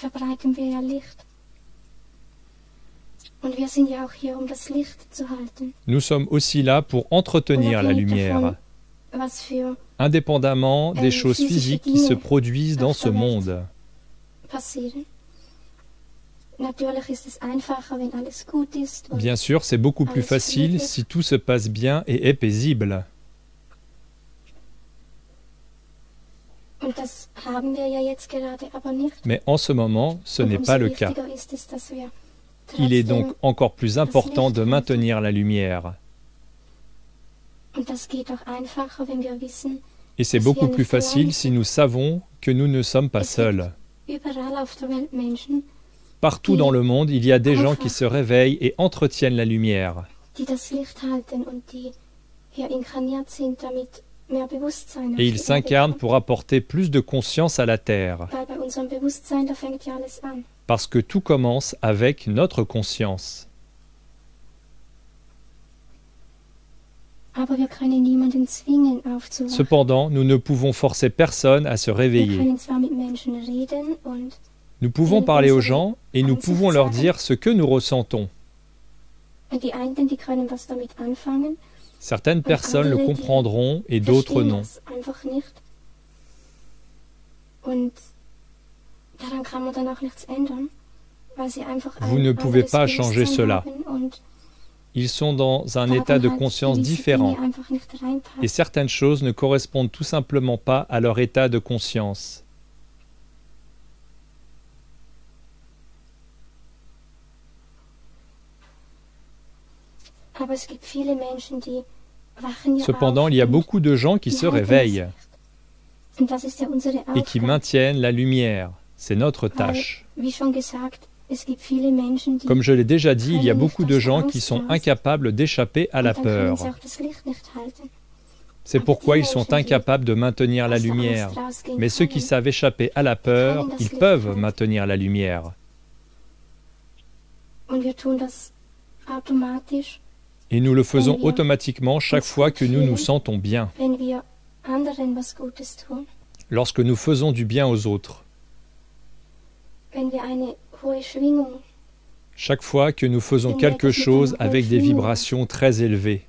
verbreiten wir ja Licht. Und wir sind ja auch hier, um das Licht zu halten. Nous sommes aussi là pour entretenir la lumière, indépendamment des choses physique physiques qui se produisent dans ce monde. Bien sûr, c'est beaucoup plus facile si tout se passe bien et est paisible. Und das haben wir ja jetzt gerade aber nicht. Mais en ce moment, ce n'est pas le cas. Il est donc encore plus important de maintenir la lumière. Et c'est beaucoup plus facile si nous savons que nous ne sommes pas seuls. Partout dans le monde, il y a des gens qui se réveillent et entretiennent la lumière. Et s'incarnent kommt. pour apporter plus de conscience à la Terre. Parce que tout commence avec notre conscience. Cependant, nous ne pouvons forcer personne à se réveiller. Nous pouvons parler aux gens et nous pouvons leur dire ce que nous ressentons. Certaines personnes le comprendront et d'autres non. Vous ne pouvez pas changer cela. Ils sont dans un état de conscience différent. Et certaines choses ne correspondent tout simplement pas à leur état de conscience. Cependant, il y a beaucoup de gens qui se réveillent et qui maintiennent la lumière. C'est notre tâche. Comme je l'ai déjà dit, il y a beaucoup de gens qui sont incapables d'échapper à la peur. C'est pourquoi ils sont incapables de maintenir la lumière. Mais ceux qui savent échapper à la peur, ils peuvent maintenir la lumière. Et nous le faisons automatiquement chaque fois que nous nous sentons bien, lorsque nous faisons du bien aux autres, chaque fois que nous faisons quelque chose avec des vibrations très élevées.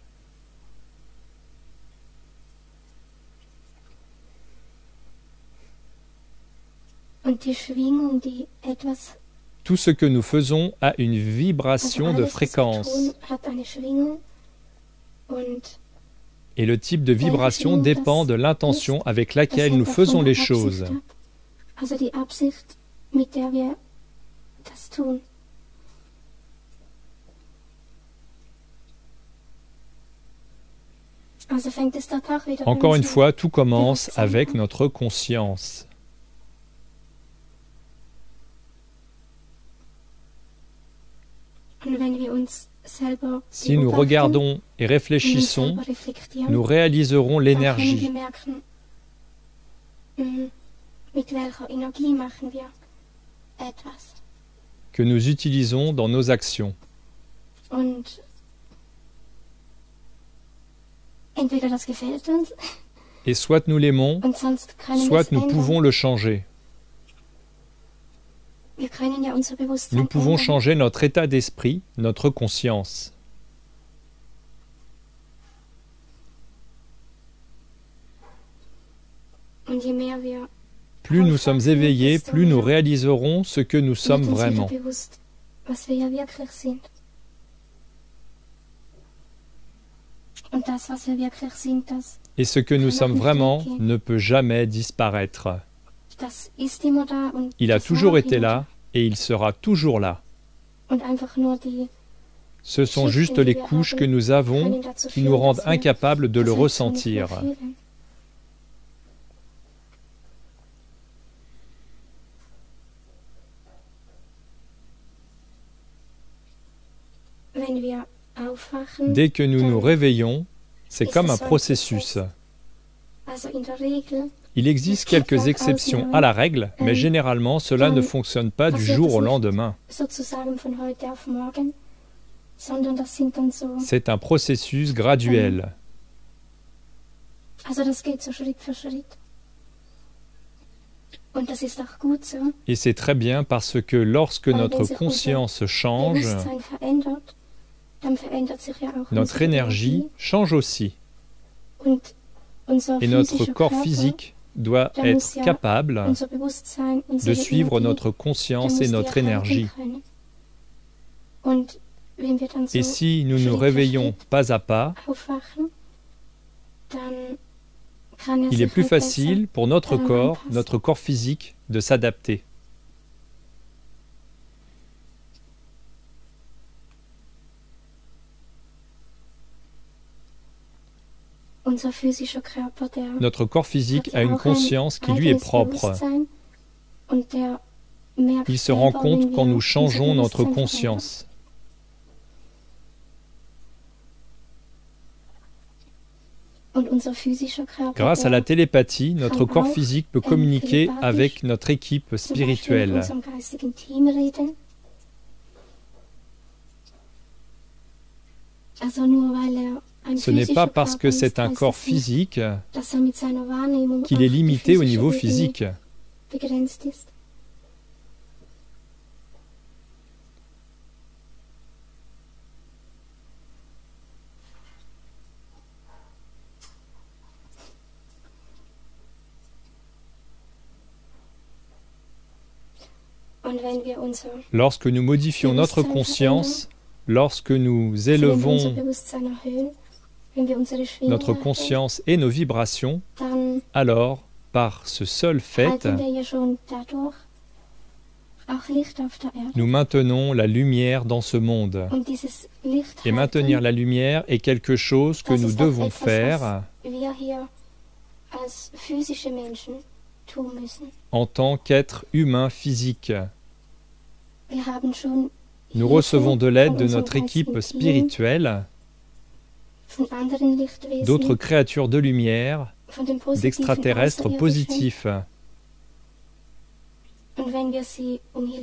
und die Schwingung, die etwas Tout ce que nous faisons a une vibration de fréquence. Et le type de vibration dépend de l'intention avec laquelle nous faisons les choses. Encore une fois, tout commence avec notre conscience. Und wenn wir uns selber Si nous regardons et réfléchissons, nous réaliserons l'énergie. etwas. que nous utilisons dans nos actions. Et soit nous l'aimons, soit nous pouvons le changer. Wir können ja unser Bewusstsein Nous pouvons changer notre état d'esprit, notre conscience. Plus nous sommes éveillés, plus nous réaliserons ce que nous sommes vraiment. Et ce que nous sommes vraiment ne peut jamais disparaître. Il a toujours été là et il sera toujours là. Ce sont juste les couches que nous avons dazu qui nous rendent incapables de le ressentir. Dès que nous nous réveillons, c'est comme un processus. Il existe quelques exceptions à la règle, mais généralement cela ne fonctionne pas du jour au lendemain. C'est un processus graduel. Schritt. Et c'est très bien parce que lorsque notre conscience change, notre énergie change aussi. Et notre corps physique doit être capable de suivre notre conscience et notre énergie. Et si nous nous réveillons pas à pas, il est plus facile pour notre corps, notre corps physique, de s'adapter. Notre corps physique a une conscience qui lui est propre. Il se rend compte quand nous changeons notre conscience. Grâce à la télépathie, notre corps physique peut communiquer avec notre équipe spirituelle. Ce n'est pas parce que c'est un corps physique qu'il est limité au niveau physique. Lorsque nous modifions notre conscience, lorsque nous élevons notre conscience et nos vibrations, alors, par ce seul fait, nous maintenons la lumière dans ce monde. Et maintenir la lumière est quelque chose que nous devons faire en tant qu'être humain physique. Nous recevons de l'aide de notre équipe spirituelle, d'autres créatures de lumière, d'extraterrestres positifs.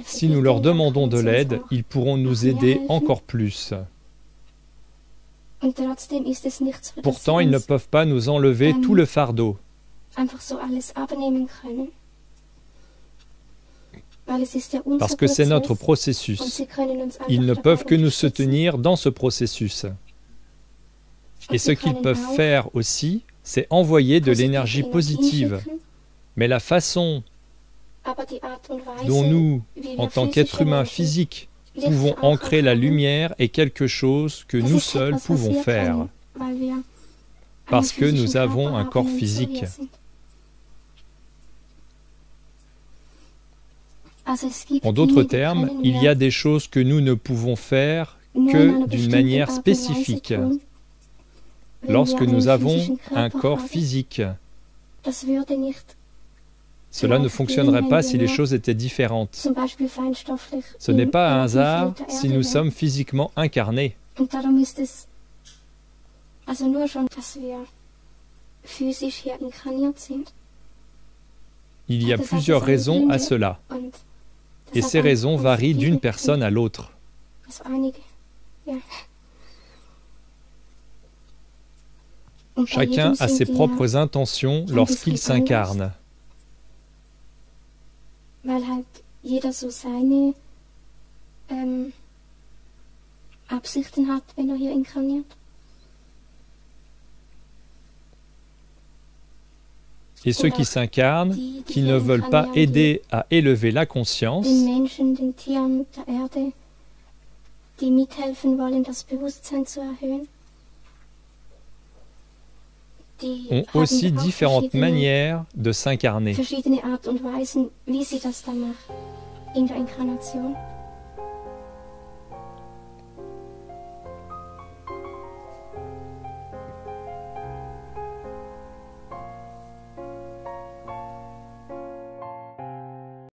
Si nous leur demandons de l'aide, ils pourront nous aider encore plus. Pourtant, ils ne peuvent pas nous enlever tout le fardeau. Parce que c'est notre processus. Ils ne peuvent que nous soutenir dans ce processus. Et ce qu'ils peuvent faire aussi, c'est envoyer de l'énergie positive. Mais la façon dont nous, en tant qu'êtres humains physiques, pouvons ancrer la lumière est quelque chose que nous seuls pouvons faire. Parce que nous avons un corps physique. En d'autres termes, il y a des choses que nous ne pouvons faire que d'une manière spécifique lorsque nous avons un corps physique. Cela ne fonctionnerait pas si les choses étaient différentes. Ce n'est pas un hasard si nous sommes physiquement incarnés. Il y a plusieurs raisons à cela. Et ces raisons varient d'une personne à l'autre. Chacun a ses propres intentions lorsqu'il s'incarne. et ceux qui s'incarnent, qui ne veulent pas aider à élever la conscience, ont aussi différentes manières de s'incarner.